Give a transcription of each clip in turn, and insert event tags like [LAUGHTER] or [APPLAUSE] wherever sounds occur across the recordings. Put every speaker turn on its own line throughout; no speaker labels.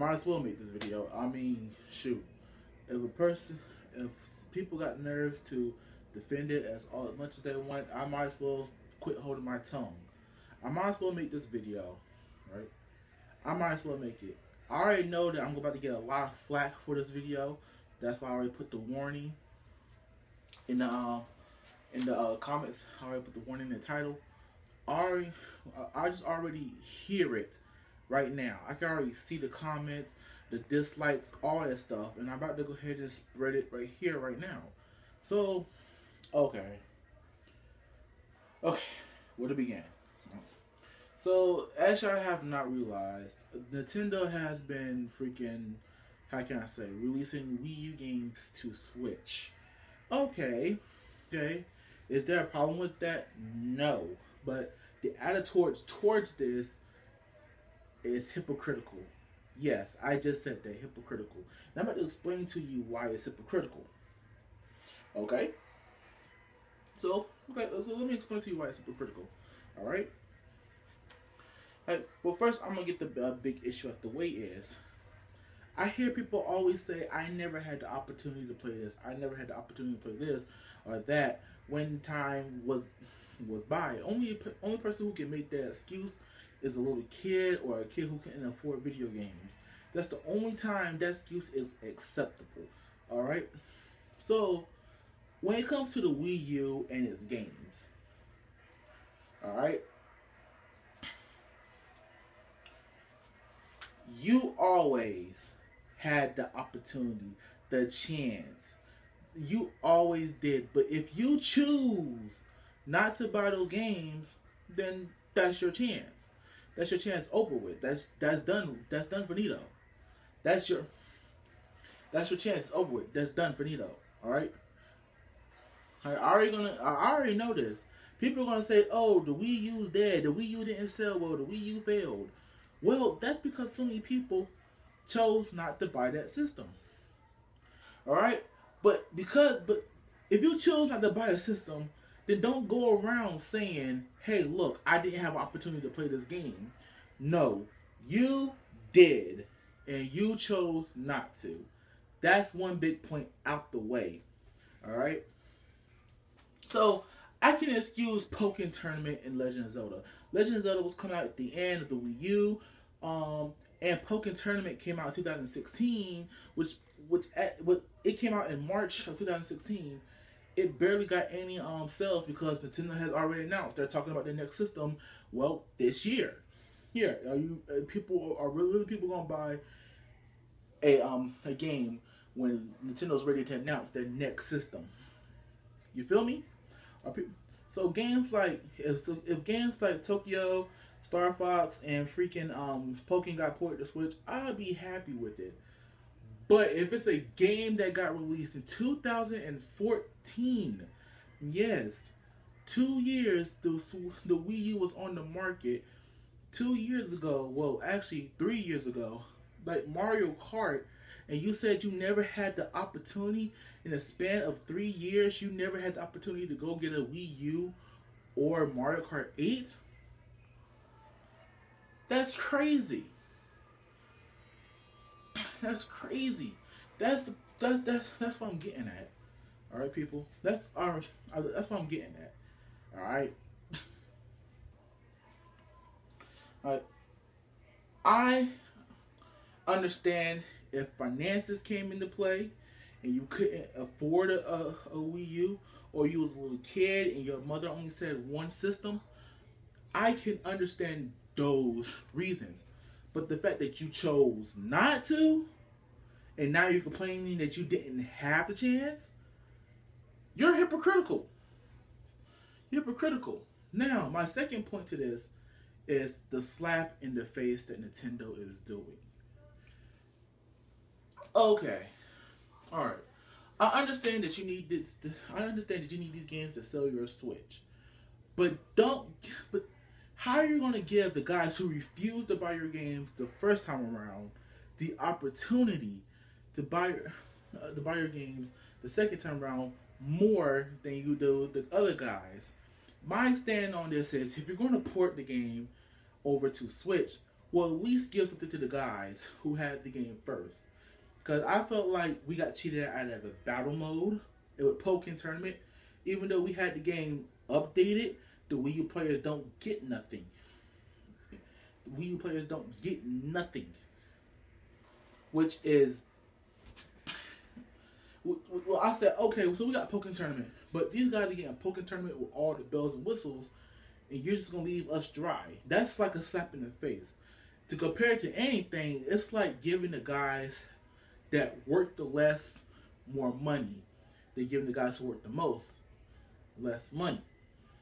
might as well make this video. I mean, shoot, if a person, if people got nerves to defend it as all much as they want, I might as well quit holding my tongue. I might as well make this video, right? I might as well make it. I already know that I'm about to get a lot of flack for this video. That's why I already put the warning in the uh, in the uh, comments. I already put the warning in the title. I already, I just already hear it right now. I can already see the comments, the dislikes, all that stuff, and I'm about to go ahead and spread it right here, right now. So, okay, okay, where to begin? So, as y'all have not realized, Nintendo has been freaking, how can I say, releasing Wii U games to Switch. Okay, okay. Is there a problem with that? No. But the attitude towards this is hypocritical. Yes, I just said that hypocritical. Now I'm about to explain to you why it's hypocritical. Okay? So, okay, so let me explain to you why it's hypocritical. All right? Well, first, I'm going to get the uh, big issue out the way is I hear people always say, I never had the opportunity to play this. I never had the opportunity to play this or that when time was was by. Only only person who can make that excuse is a little kid or a kid who can not afford video games. That's the only time that excuse is acceptable. All right. So when it comes to the Wii U and its games, all right, you always had the opportunity, the chance. You always did. But if you choose not to buy those games, then that's your chance. That's your chance over with. That's that's done. That's done for Nito. That's your that's your chance over with. That's done for Nito. All right. I already gonna. I already know this. People are gonna say, "Oh, the Wii U's dead. The Wii U didn't sell well. The Wii U failed." Well, that's because so many people chose not to buy that system. All right, but because but if you chose not to buy a system, then don't go around saying, "Hey, look, I didn't have an opportunity to play this game." No, you did, and you chose not to. That's one big point out the way. All right. So I can excuse Pokken Tournament and Legend of Zelda. Legend of Zelda was coming out at the end of the Wii U, um, and Pokken Tournament came out in 2016, which which at, it came out in March of 2016 it barely got any um sales because Nintendo has already announced they're talking about their next system. Well, this year, here are you uh, people are really, really people gonna buy a um a game when Nintendo's ready to announce their next system. You feel me? People, so games like if so if games like Tokyo, Star Fox, and freaking um Pokemon got ported to Switch, I'd be happy with it. But if it's a game that got released in 2014, yes, two years the, the Wii U was on the market. Two years ago, well, actually three years ago, like Mario Kart, and you said you never had the opportunity in a span of three years, you never had the opportunity to go get a Wii U or Mario Kart 8? That's crazy. That's crazy. That's the that's that's that's what I'm getting at. All right, people. That's our that's what I'm getting at. All right. All right. [LAUGHS] I understand if finances came into play and you couldn't afford a, a, a Wii U or you was a little kid and your mother only said one system, I can understand those reasons. But the fact that you chose not to, and now you're complaining that you didn't have the chance, you're hypocritical. Hypocritical. Now, my second point to this is the slap in the face that Nintendo is doing. Okay. All right. I understand that you need this. I understand that you need these games to sell your Switch, but don't. But how are you going to give the guys who refused to buy your games the first time around the opportunity to buy uh, to buy your games the second time around more than you do the other guys? My stand on this is if you're going to port the game over to Switch, well, at least give something to the guys who had the game first. Because I felt like we got cheated out of a battle mode with Pokken Tournament. Even though we had the game updated, the Wii U players don't get nothing. The Wii U players don't get nothing. Which is. Well, I said, okay, so we got Pokken Tournament. But these guys are getting a Pokken Tournament with all the bells and whistles. And you're just going to leave us dry. That's like a slap in the face to compare to anything, it's like giving the guys that work the less more money than giving the guys who work the most less money.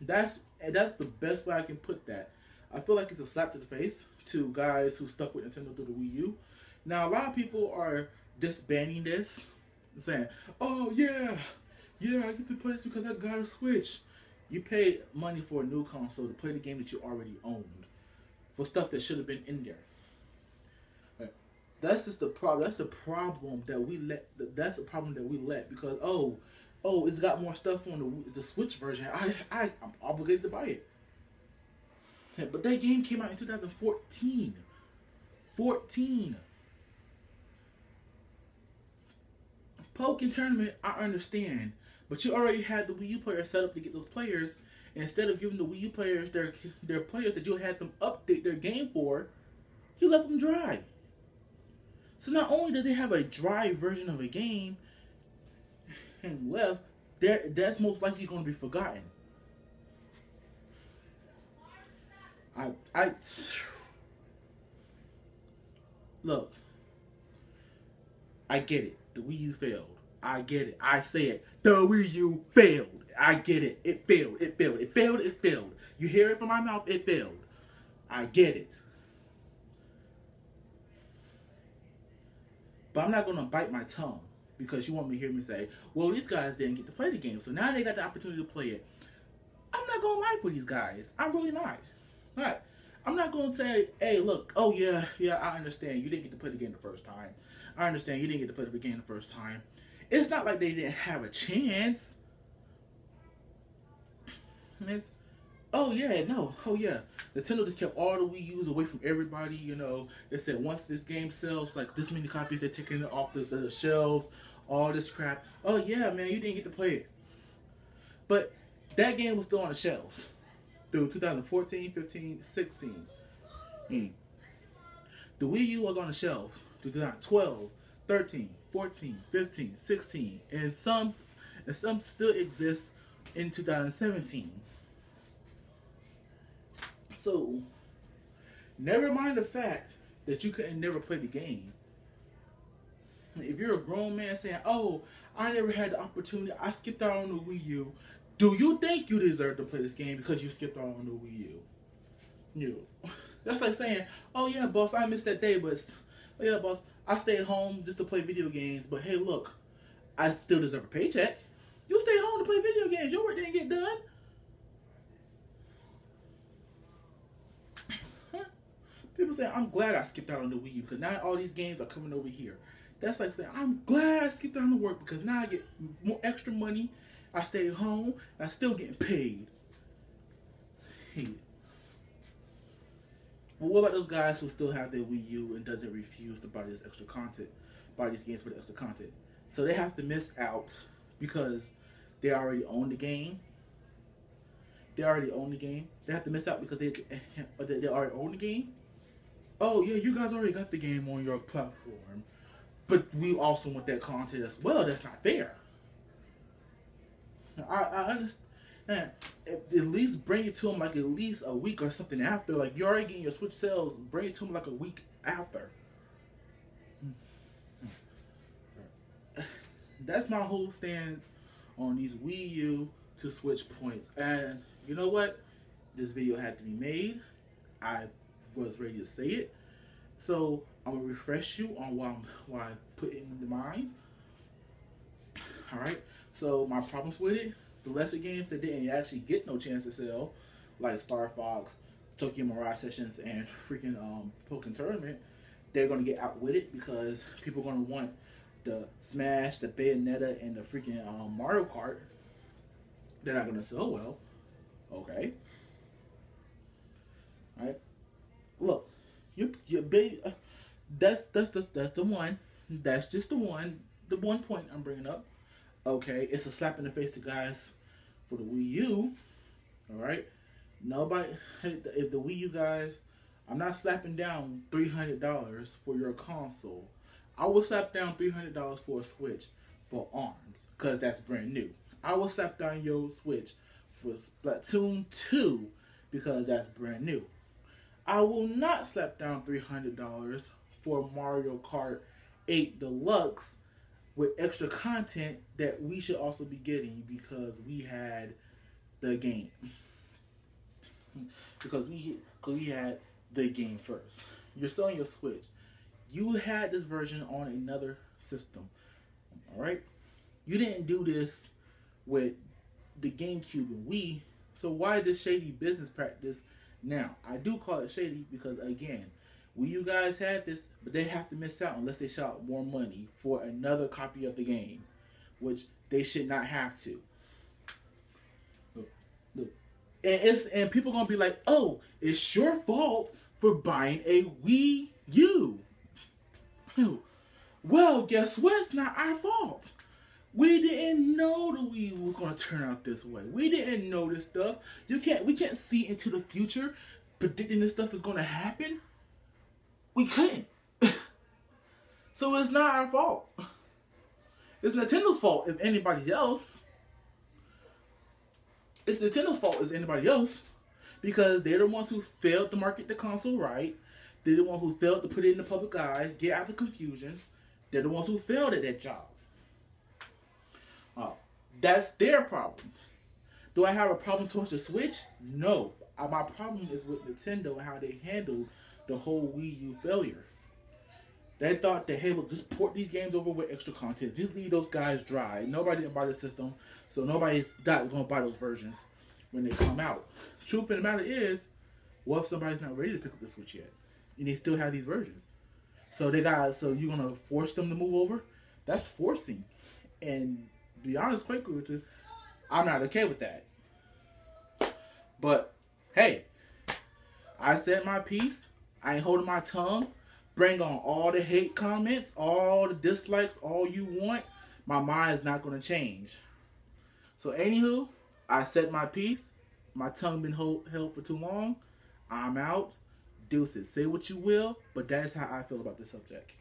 That's that's the best way I can put that. I feel like it's a slap to the face to guys who stuck with Nintendo through the Wii U. Now a lot of people are disbanding this, saying, "Oh yeah, yeah, I get to play this because I got a Switch." You paid money for a new console to play the game that you already owned for stuff that should have been in there. That's just the problem. That's the problem that we let. That's the problem that we let because oh, oh, it's got more stuff on the the Switch version. I I I'm obligated to buy it. But that game came out in 2014. 14. Pokken tournament, I understand, but you already had the Wii U player set up to get those players instead of giving the Wii U players their their players that you had them update their game for, you left them dry. So not only did they have a dry version of a game and left, there that's most likely going to be forgotten. I I look. I get it. The Wii U failed. I get it. I say it. The Wii U failed. I get it. It failed. It failed. It failed. It failed. You hear it from my mouth. It failed. I get it. But I'm not going to bite my tongue because you want me to hear me say, well, these guys didn't get to play the game. So now they got the opportunity to play it. I'm not going to lie for these guys. I'm really not. Not. I'm not going to say, hey, look, oh, yeah, yeah, I understand. You didn't get to play the game the first time. I understand you didn't get to play the game the first time. It's not like they didn't have a chance. It's, oh yeah, no, oh yeah. Nintendo just kept all the Wii U's away from everybody. You know, they said once this game sells like this many copies, they're taking it off the, the shelves. All this crap. Oh yeah, man, you didn't get to play it. But that game was still on the shelves through 2014, 15, 16. Mm. The Wii U was on the shelf through 2012, 13, 14, 15, 16, and some and some still exist in 2017. So, never mind the fact that you couldn't never play the game. If you're a grown man saying, "Oh, I never had the opportunity. I skipped out on the Wii U," do you think you deserve to play this game because you skipped out on the Wii U? You. That's like saying, "Oh yeah, boss, I missed that day, but oh, yeah, boss, I stayed home just to play video games. But hey, look, I still deserve a paycheck. You stay home to play video games. Your work didn't get done." People say, I'm glad I skipped out on the Wii U because now all these games are coming over here. That's like saying, I'm glad I skipped out on the work because now I get more extra money. I stay home and I'm still getting paid. It. But what about those guys who still have their Wii U and doesn't refuse to buy this extra content, buy these games for the extra content? So they have to miss out because they already own the game. They already own the game. They have to miss out because they [LAUGHS] they already own the game oh yeah, you guys already got the game on your platform, but we also want that content as well. That's not fair. I, I understand. At, least bring it to them like at least a week or something after. Like you're already getting your Switch sales, bring it to them like a week after. That's my whole stance on these Wii U to Switch points. And you know what? This video had to be made. I was ready to say it. So I'm gonna refresh you on why I'm why I put it in the minds. All right. So my problems with it, the lesser games that didn't actually get no chance to sell, like Star Fox, Tokyo Mirage Sessions, and freaking um, Pokken Tournament, they're gonna get outwitted because people are gonna want the Smash, the Bayonetta, and the freaking um, Mario Kart. They're not gonna sell well. Okay. All right look, You you big. Uh, that's that's that's that's the one. That's just the one. The one point I'm bringing up. Okay, it's a slap in the face to guys for the Wii U. All right, nobody. If the Wii U guys, I'm not slapping down three hundred dollars for your console. I will slap down three hundred dollars for a Switch for Arms because that's brand new. I will slap down your Switch for Splatoon 2 because that's brand new. I will not slap down $300 for Mario Kart 8 Deluxe with extra content that we should also be getting because we had the game. Because we we had the game first. You're selling your Switch. You had this version on another system. Alright? You didn't do this with the GameCube and Wii. So why this shady business practice now? I do call it shady because again, Wii U guys had this, but they have to miss out unless they shout more money for another copy of the game, which they should not have to. Look. And it's and people gonna be like, oh, it's your fault for buying a Wii U. Well, guess what? It's not our fault. We didn't know the Wii was to turn out this way. We didn't know this stuff. You can't. We can't see into the future, predicting this stuff is to happen. We couldn't. [LAUGHS] so it's not our fault. It's Nintendo's fault if anybody else. It's Nintendo's fault as anybody else because they're the ones who failed to market the console right. They're the ones who failed to put it in the public eyes, get out the confusions. They're the ones who failed at that job. Uh, that's their problems. Do I have a problem towards the Switch? No. Uh, my problem is with Nintendo and how they handled the whole Wii U failure. They thought that hey, look, just port these games over with extra content. Just leave those guys dry. Nobody didn't buy the system, so nobody's not going to buy those versions when they come out. Truth of the matter is, what if somebody's not ready to pick up the Switch yet, and they still have these versions? So they got so you're gonna force them to move over? That's forcing, and be honest, good. I'm not okay with that. But hey, I said my piece. I ain't holding my tongue. Bring on all the hate comments, all the dislikes, all you want. My mind is not going to change. So, anywho, I said my piece. My tongue been hold, held for too long. I'm out. Deuces. Say what you will, but that's how I feel about this subject.